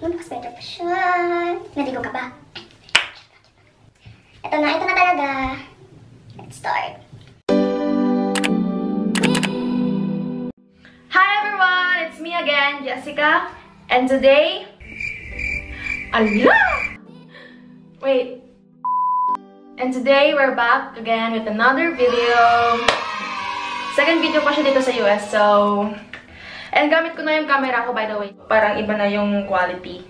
Lumabas pa ito pa siya. Naligo ka ba? Ito na, ito na talaga. Let's start. Hi everyone! It's me again, Jessica. And today... Ala! Wait. And today, we're back again with another video. Second video pa siya dito sa US, so... And gamit ko na yung camera ko, by the way. Parang iba na yung quality.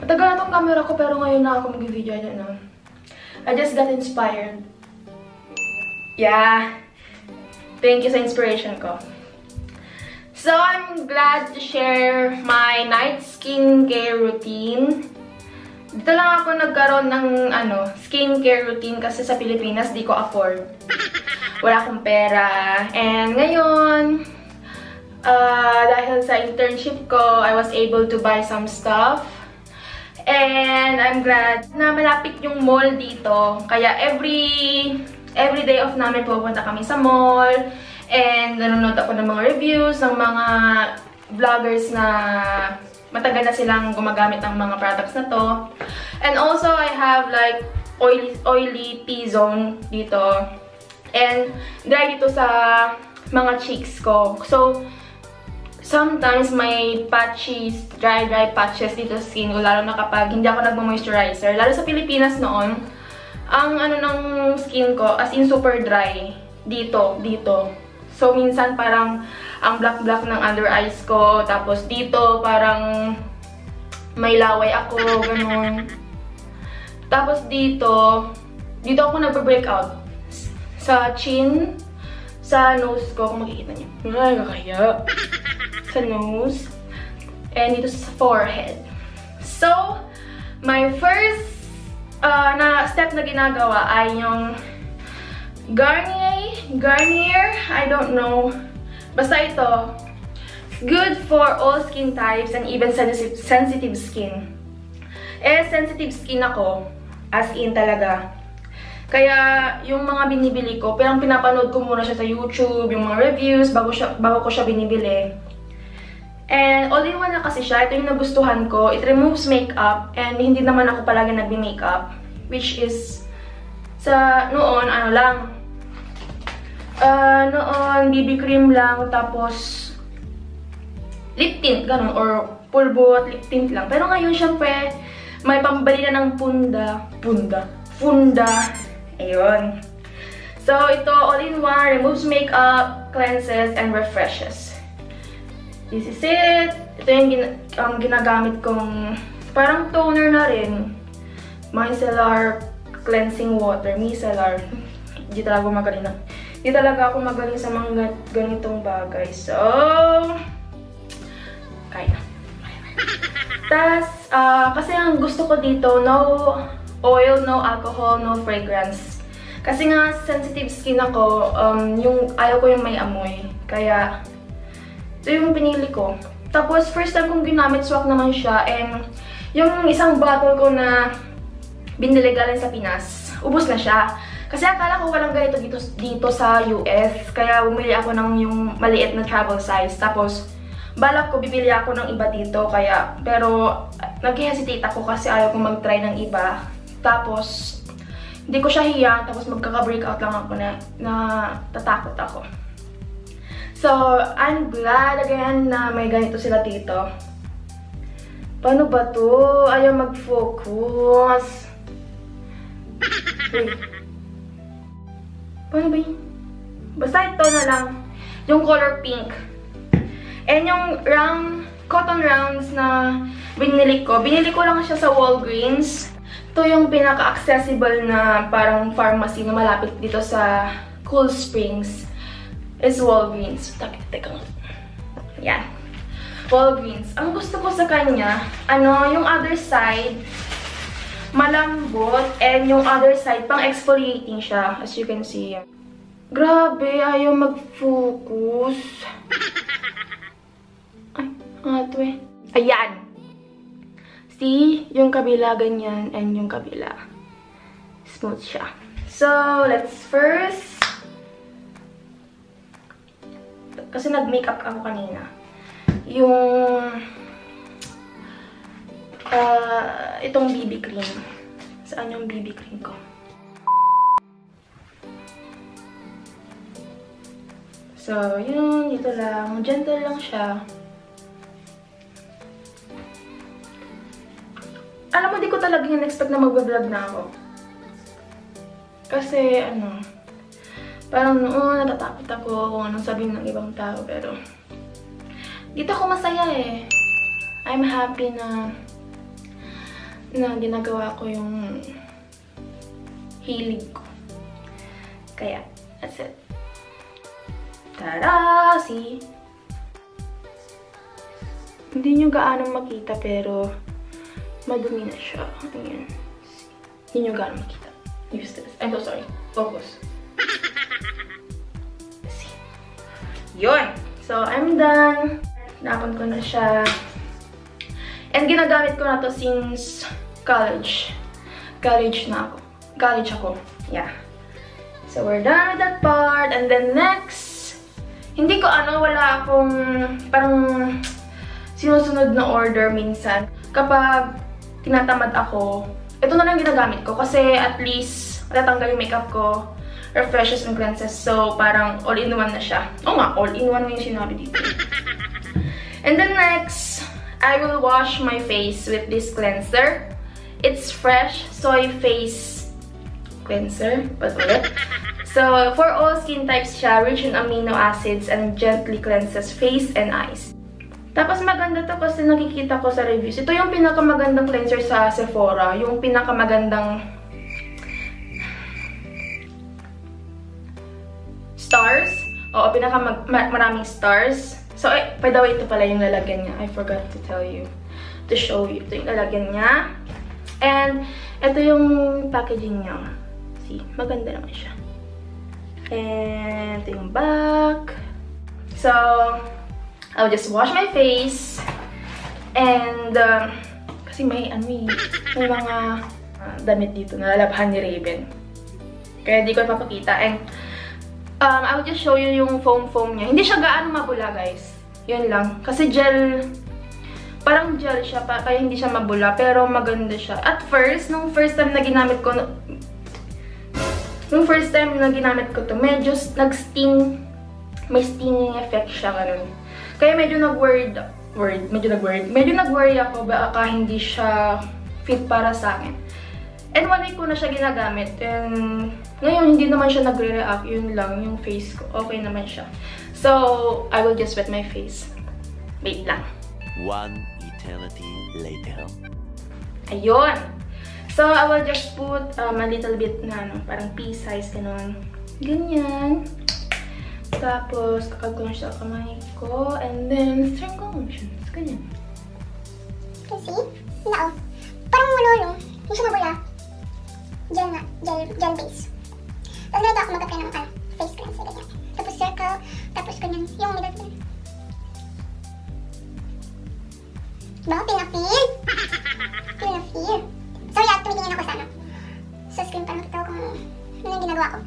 Matagal na tong camera ko, pero ngayon na ako mag-video. I know. I just got inspired. Yeah. Thank you sa inspiration ko. So, I'm glad to share my night skincare routine. Dito lang ako nagkaroon ng ano, skincare routine kasi sa Pilipinas di ko afford. Wala akong pera. And ngayon, uh, dahil sa internship ko, I was able to buy some stuff. And I'm glad na malapit yung mall dito. Kaya every every day off namin pupunta kami sa mall. And nanonood ako ng mga reviews ng mga vloggers na matagal na silang gumagamit ng mga products na to. And also, I have like oily, oily T-zone dito. And dry dito sa mga cheeks ko. So, sometimes may patchy, dry, dry patches dito sa skin ko, lalo na kapag hindi ako nagmo-moisturizer. Lalo sa Pilipinas noon, ang ano ng skin ko, as in super dry. Dito, dito. So, minsan parang ang black-black ng under eyes ko. Tapos dito, parang may laway ako, ganun. Tapos dito, dito ako nagbe-breakout. Sa chin, sa nose ko, kung makikita niyo. Ay, kakaya. Sa nose. And dito sa forehead. So, my first uh, na step na ginagawa ay yung Garnier, Garnier, I don't know. Basta ito, good for all skin types and even sensitive, skin. Eh, sensitive skin ako, as in talaga. Kaya, yung mga binibili ko, pero pinapanood ko muna siya sa YouTube, yung mga reviews, bago, siya, bago ko siya binibili. And all-in-one na kasi siya. Ito yung nagustuhan ko. It removes makeup. And hindi naman ako palagi nagbi-makeup. Which is, sa noon, ano lang, uh, noon, BB cream lang, tapos lip tint, ganun, or pulbo at lip tint lang. Pero ngayon, syempre, may pambali na ng punda, punda, funda, ayun. So, ito, all-in-one, removes makeup, cleanses, and refreshes. This is it. Ito yung gin um, ginagamit kong parang toner na rin. Micellar cleansing water. Micellar. Hindi talaga magaling na. Hindi talaga ako magaling sa mga ganitong bagay. So, kaya. Tapos, uh, kasi ang gusto ko dito, no oil, no alcohol, no fragrance. Kasi nga, sensitive skin ako, um, yung, ayaw ko yung may amoy. Kaya, ito yung pinili ko. Tapos, first time kong ginamit, swak naman siya. And, yung isang bottle ko na binili galing sa Pinas, ubos na siya. Kasi akala ko walang ganito dito, dito sa US. Kaya bumili ako ng yung maliit na travel size. Tapos, balak ko bibili ako ng iba dito. Kaya, pero, nag-hesitate ako kasi ayaw ko mag-try ng iba. Tapos, hindi ko siya hiyang. Tapos, magkaka-breakout lang ako na, na tatakot ako. So, I'm glad again na may ganito sila dito. Paano ba to? Ayaw mag-focus. Paano ba yun? Basta ito na lang. Yung color pink. And yung round, cotton rounds na binili ko. Binili ko lang siya sa Walgreens. Ito yung pinaka-accessible na parang pharmacy na malapit dito sa Cool Springs is Walgreens. Teka, teka. Yan. Walgreens. Ang gusto ko sa kanya, ano, yung other side, malambot, and yung other side, pang exfoliating siya, as you can see. Grabe, ayaw mag-focus. Ay, nga to eh. Ayan. See? Yung kabila ganyan, and yung kabila. Smooth siya. So, let's first kasi nag-makeup ako kanina. Yung uh, itong BB cream. Saan yung BB cream ko? So, yun. Dito lang. Gentle lang siya. Alam mo, di ko talaga yung expect na mag-vlog na ako. Kasi, ano, parang noon natatakot ako kung anong sabihin ng ibang tao. Pero, dito ako masaya eh. I'm happy na na ginagawa ko yung hilig ko. Kaya, that's it. Tara! See? Hindi nyo gaano makita pero madumi na siya. Ayan. Hindi nyo gaano makita. Use this. I'm so sorry. Focus. Yun! So, I'm done. Napon ko na siya. And ginagamit ko na to since college. College na ako. College ako. Yeah. So, we're done with that part. And then next, hindi ko ano, wala akong parang sinusunod na order minsan. Kapag tinatamad ako, ito na lang ginagamit ko. Kasi at least, matatanggal yung makeup ko, refreshes and cleanses. So, parang all-in-one na siya. Oo nga, all-in-one yung sinabi dito. And then next, I will wash my face with this cleanser. It's fresh soy face cleanser. Patulit. So, for all skin types siya, rich in amino acids and gently cleanses face and eyes. Tapos maganda to kasi nakikita ko sa reviews. Ito yung pinakamagandang cleanser sa Sephora. Yung pinakamagandang stars. Oo, pinakamaraming stars. So, eh, by the way, ito pala yung lalagyan niya. I forgot to tell you. To show you. Ito yung lalagyan niya. And, ito yung packaging niya. See, maganda naman siya. And, ito yung back. So, I'll just wash my face. And, um, kasi may, ano eh, may mga uh, damit dito na lalabhan ni Raven. Kaya di ko ipapakita. And, um, I will just show you yung foam-foam niya. Hindi siya gaano mabula, guys. Yun lang. Kasi gel, parang gel siya, pa, kaya hindi siya mabula. Pero maganda siya. At first, nung first time na ginamit ko, nung first time na ginamit ko to, medyo nag-sting, may stinging effect siya, ganun. Kaya medyo nag-worried, word, medyo nag-worried, medyo nag-worry ako baka hindi siya fit para sa akin. And one week ko na siya ginagamit. And ngayon, hindi naman siya nagre-react. Yun lang, yung face ko. Okay naman siya. So, I will just wet my face. Wait lang. One eternity later. Ayun! So, I will just put um, a little bit na, ano, parang pea size, ganun. Ganyan. Tapos, kakag ko na siya kamay ko. And then, strangle motions. Ganyan. Can see? Wala oh. Parang malolo. Hindi siya mabula. Gel nga. Gel, gel base. Ganito ako mag-apply ng ano, face cleanser. Ganyan. Tapos circle. Tapos ganyan. Yung middle ko. Diba? Pinafeel? Pinafeel. Sorry ah, tumitingin ako sa ano. Sa screen para makita ko kung ano yung ginagawa ko.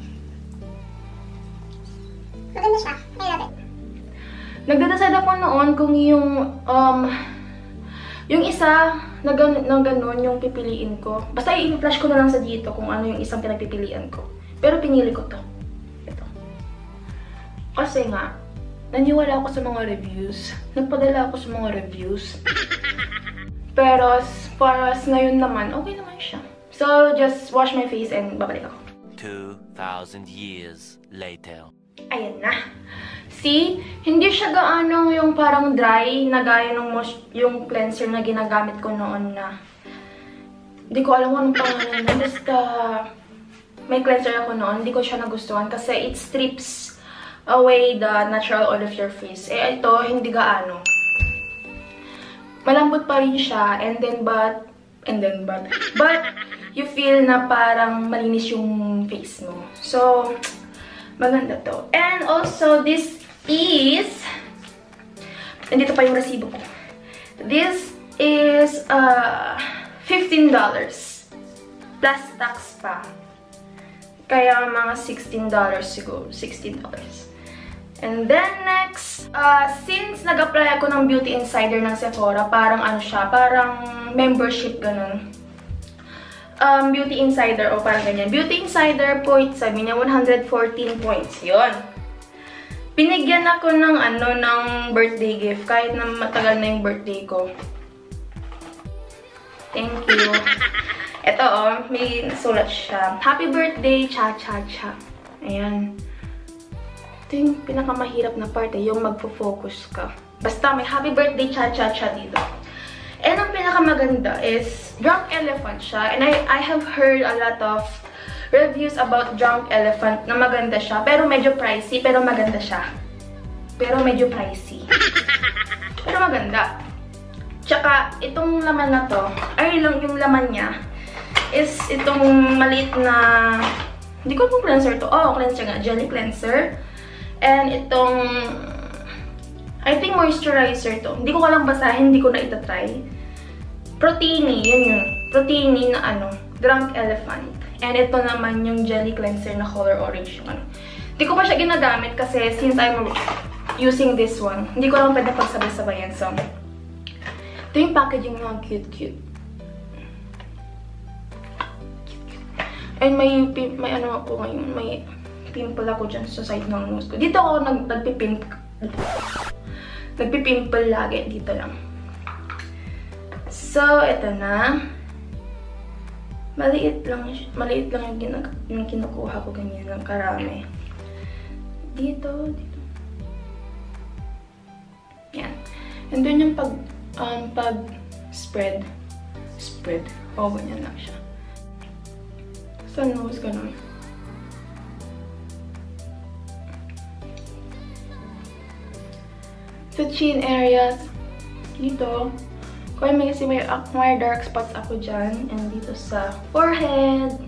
Maganda siya. I love it. Nagdadasad ako noon kung yung, um, yung isa na, gan na ganun yung pipiliin ko. Basta i-flash ko na lang sa dito kung ano yung isang pinagpipilian ko. Pero pinili ko to. Ito. Kasi nga, naniwala ako sa mga reviews. Nagpadala ako sa mga reviews. Pero as far as ngayon naman, okay naman siya. So, just wash my face and babalik ako. 2,000 years later. Ayan na. See? Hindi siya gaano yung parang dry na gaya nung yung cleanser na ginagamit ko noon na hindi ko alam kung anong pangalan na. Basta may cleanser ako noon. Hindi ko siya nagustuhan kasi it strips away the natural oil of your face. Eh, ito, hindi gaano. Malambot pa rin siya and then but and then but but you feel na parang malinis yung face mo. So, Maganda to. And also, this is... Nandito pa yung resibo ko. This is uh, $15. Plus tax pa. Kaya mga $16 siguro. $16. And then next, uh, since nag-apply ako ng Beauty Insider ng Sephora, parang ano siya, parang membership ganun. Um, Beauty Insider o parang ganyan. Beauty Insider points, sabi niya 114 points. Yun. Pinigyan ako ng ano, ng birthday gift kahit na matagal na yung birthday ko. Thank you. Ito oh, may sulat siya. Happy birthday, cha-cha-cha. Ayan. Ito yung pinakamahirap na part eh, yung magpo-focus ka. Basta may happy birthday, cha-cha-cha dito. And ang pinakamaganda is, Drunk Elephant siya. And I, I have heard a lot of reviews about Drunk Elephant na maganda siya. Pero medyo pricey, pero maganda siya. Pero medyo pricey. Pero maganda. Tsaka, itong laman na to, ay lang yung laman niya, is itong maliit na, hindi ko kung cleanser to. Oh, cleanser nga. Jelly cleanser. And itong, I think moisturizer to. Hindi ko lang basahin, hindi ko na itatry. Proteiny, yun yun. Proteiny na ano, Drunk Elephant. And ito naman yung jelly cleanser na color orange yung ano. Hindi ko pa siya ginagamit kasi since I'm using this one, hindi ko lang pwede pagsabay-sabayan. So, ito yung packaging ng cute-cute. And may, may ano ako ngayon, may pimple ako dyan sa side ng nose ko. Dito ako nag, nagpipimple. Nagpipimple lagi. Dito lang. So, ito na. Maliit lang, maliit lang yung, ginag yung kinukuha ko ganyan ng karami. Dito, dito. Yan. And then yung pag, um, pag spread. Spread. O, oh, ganyan lang siya. Sa nose, ganun. Sa chin areas, dito. Kaya may kasi may, may dark spots ako dyan. And dito sa forehead.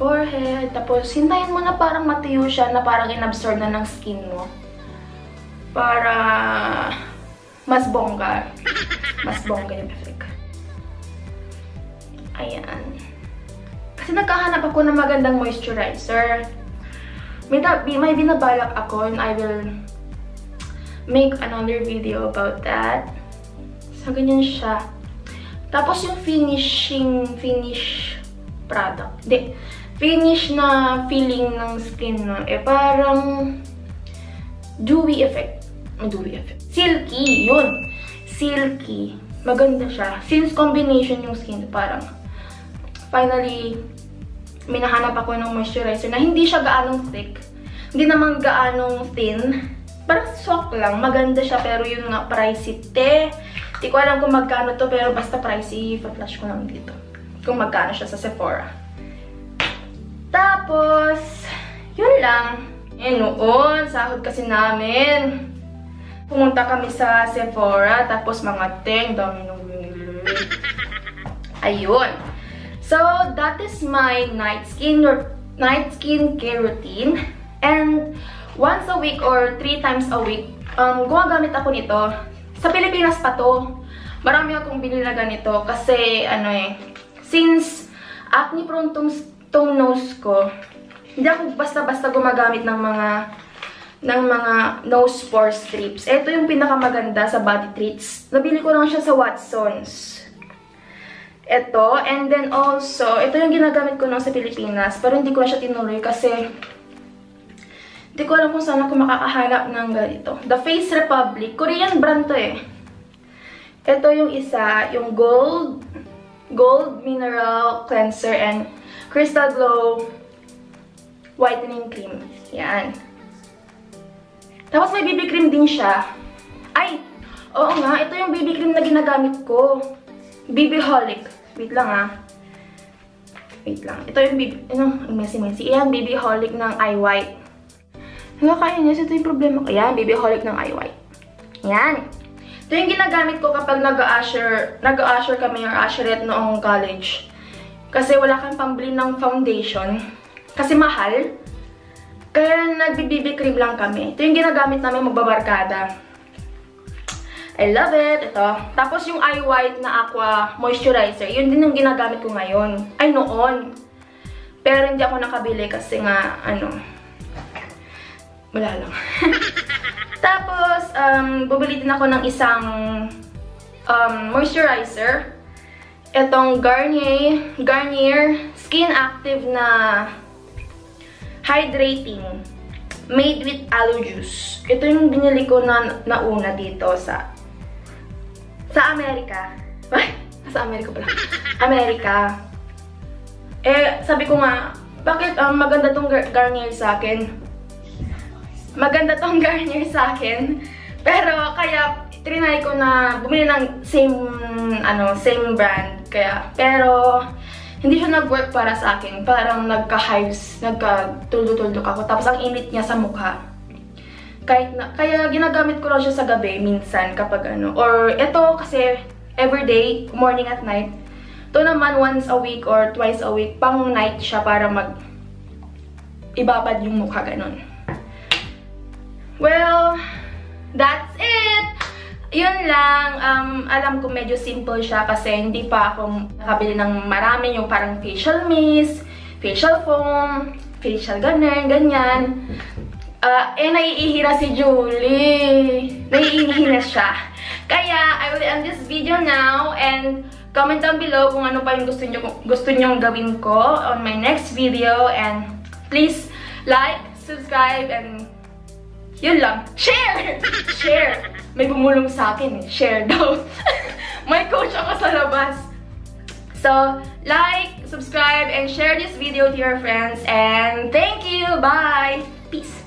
Forehead. Tapos, hintayin mo na parang matuyo siya na parang inabsorb na ng skin mo. Para mas bongga. Mas bongga yung effect. Ayan. Kasi nagkahanap ako ng magandang moisturizer. May, may binabalak ako and I will make another video about that. So, ganyan siya. Tapos yung finishing, finish product. Hindi. Finish na feeling ng skin na, eh parang dewy effect. Dewy effect. Silky, yun. Silky. Maganda siya. Since combination yung skin, parang finally, may nahanap ako ng moisturizer na hindi siya gaanong thick. Hindi naman gaanong thin. Parang soft lang. Maganda siya, pero yun nga, pricey. Te, Di ko alam kung magkano to, pero basta pricey. Pa-flash ko lang dito. Kung magkano siya sa Sephora. Tapos, yun lang. Eh, noon, sahod kasi namin. Pumunta kami sa Sephora, tapos mga ting, dami nung. Ayun. So, that is my night skin night skin care routine. And once a week or three times a week, um, gumagamit ako nito sa Pilipinas pa to. Marami akong binili na ganito kasi ano eh, since acne prone tong, tong nose ko, hindi ako basta-basta gumagamit ng mga ng mga nose pore strips. Ito yung pinakamaganda sa body treats. Nabili ko lang siya sa Watsons. Ito. And then also, ito yung ginagamit ko lang sa Pilipinas. Pero hindi ko na siya tinuloy kasi hindi ko alam kung saan ako makakahanap ng ganito. The Face Republic. Korean brand to eh. Ito yung isa, yung Gold, Gold Mineral Cleanser and Crystal Glow Whitening Cream. Yan. Tapos may BB cream din siya. Ay! Oo nga, ito yung BB cream na ginagamit ko. BB Holic. Wait lang ah. Wait lang. Ito yung BB, ano, messy-messy. Yan, BB Holic ng Eye White. Nakakainis. Ito yung problema ko. Yan, baby holic ng eye white. Yan. Ito yung ginagamit ko kapag nag-usher nag -usher kami or usherette noong college. Kasi wala kang pambili ng foundation. Kasi mahal. Kaya nagbi-BB cream lang kami. Ito yung ginagamit namin magbabarkada. I love it. Ito. Tapos yung eye white na aqua moisturizer, yun din yung ginagamit ko ngayon. Ay, noon. Pero hindi ako nakabili kasi nga, ano, Wala lang. Tapos, um, bumili din ako ng isang um, moisturizer. Itong Garnier, Garnier Skin Active na Hydrating. Made with aloe juice. Ito yung binili ko na nauna dito sa sa Amerika. Sa Amerika pala. Amerika. Eh, sabi ko nga, bakit um, maganda tong Garnier sa akin? Maganda tong Garnier sa akin. Pero, kaya, trinay ko na bumili ng same, ano, same brand. Kaya, pero, hindi siya nag-work para sa akin. Parang nagka-hives, nagka-tuldo-tuldo ako. Tapos, ang init niya sa mukha. Kahit na, kaya ginagamit ko lang siya sa gabi minsan kapag ano. Or ito kasi everyday, morning at night. Ito naman once a week or twice a week, pang night siya para mag ibabad yung mukha ganun. Well, that's it! Yun lang, um, alam ko medyo simple siya kasi hindi pa ako nakabili ng marami yung parang facial mist, facial foam, facial ganun, ganyan. Uh, eh, naiihira si Julie. Naiihira siya. Kaya, I will end this video now and comment down below kung ano pa yung gusto nyo, gusto nyong gawin ko on my next video and please like, subscribe, and yun lang. Share! Share! May bumulong sa akin eh. Share daw. May coach ako sa labas. So, like, subscribe, and share this video to your friends. And thank you! Bye! Peace!